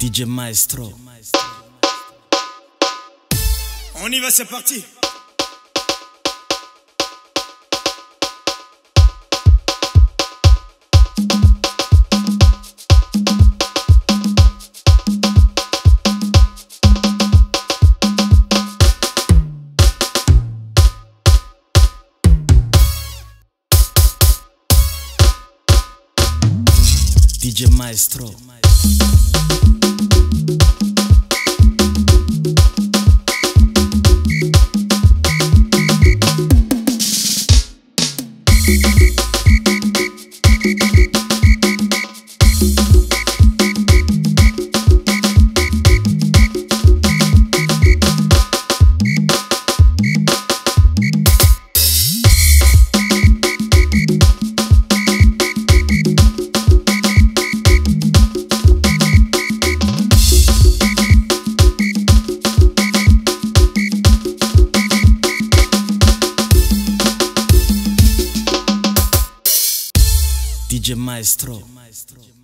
DJ Maestro. On y va, c'est parti. DJ Maestro. DJ Maestro. DJ Maestro. DJ Maestro.